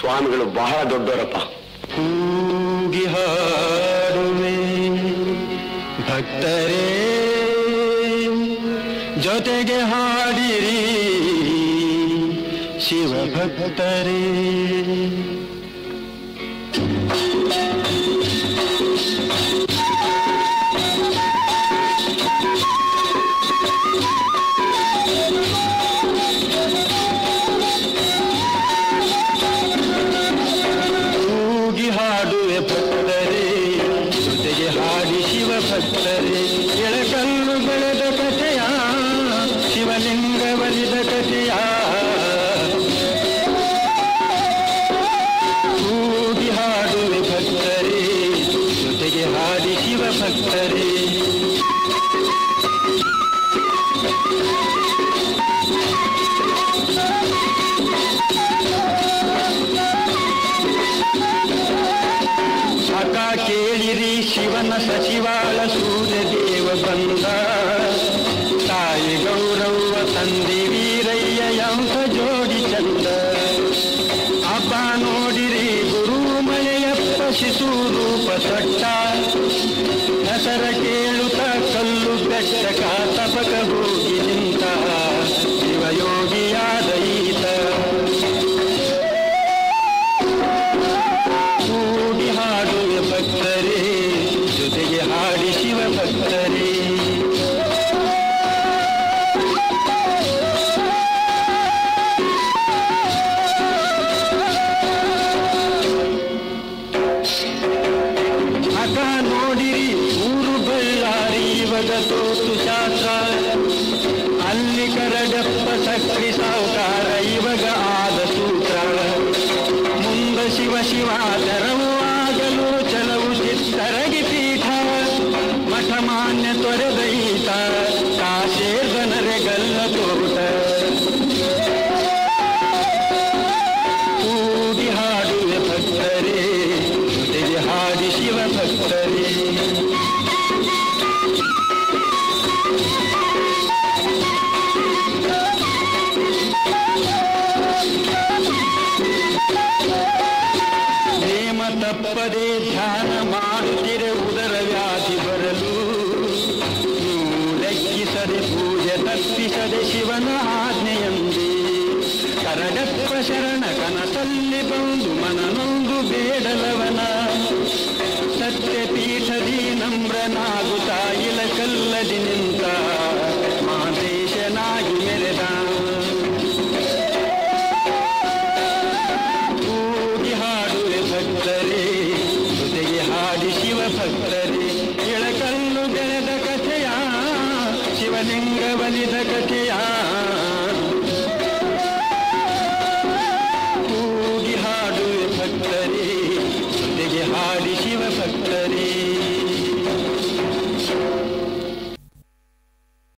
ಸ್ವಾಮಿಗಳು ಬಹಳ ದೊಡ್ಡವರಪ್ಪ. ಹಾಡುವೆ ಭಕ್ತರೇ ಜೊತೆಗೆ ಹಾಡಿರಿ ಶಿವ ಎಳಕಲ್ಲು ಬೆಳೆದ ಕಥೆಯ, ಶಿವಲಿಂಗ ಬಲಿದ ಕಥೆಯ. ಕೂಗಿ ಹಾಡುವೆ ಭಕ್ತರೇ, ಜೊತೆಗೆ ಹಾಡಿ ಶಿವ ಭಕ್ತರೇ. ಕೇಳಿರಿ ಶಿವನ ಸಚಿವಾಳ ಸೂರ್ಯ ದೇವ ಬಂದ ತಾಯಿ ಗೌರವ್ವ ತಂದೆ ವೀರಯ್ಯ ಎಂಬ ಜೋಡಿ ಚಂದ. ಹಬ್ಬ ನೋಡಿರಿ ಗುರು ಮಳೆಯಪ್ಪ ಶಿಶು ರೂಪ ತೊಟ್ಟ ಅಕ ನೋಡಿರಿ ಊರು ಬಳ್ಳಾರಿ, ಇವಾಗ ತೋತು ಶಾಸ್ತ್ರ. ಅಲ್ಲಿ ಕರಡಪ್ಪ ಸಕ್ರಿ ಸಾವುಕಾರ, ಇವಾಗ ಆದ ಸೂತ್ರ. ಮುಂದ ಶಿವ ಶಿವ ಆಗಲು ಚಲವು ಚಿತ್ತರಗಿ ಪೀಠ. ಮಠ ಮಾನ್ಯ ನೇಮ ತಪ್ಪದೆ ಧ್ಯಾನ ಮಾಡುತ್ತಿರೆ ಉದರ ವ್ಯಾಧಿ ಬರಲು ನೀವು ಲೆಕ್ಕಿಸದೆ ಪೂಜೆ ತಪ್ಪಿಸದೆ ಶಿವನ ಆಜ್ಞೆಯಂದೇ ಕರಡಪ್ಪ ಶರಣ ಕನಸಲ್ಲಿ ಬಂದು ಮನನೊಂದು ಬೇಡಲವನ ಸತ್ಯಪೀಠದಿ ನಮ್ರನಾಗುತ್ತ ಭಕ್ತರೇ ಇಳಕಲ್ಲು ಬೆಳೆದ ಕಥೆಯ ಶಿವಲಿಂಗ ಬಲಿದ ಕಥೆಯ. ಕೂಗಿ ಹಾಡುವೆ ಭಕ್ತರಿ ಜೊತೆಗೆ ಹಾಡಿ ಶಿವ ಭಕ್ತರೇ.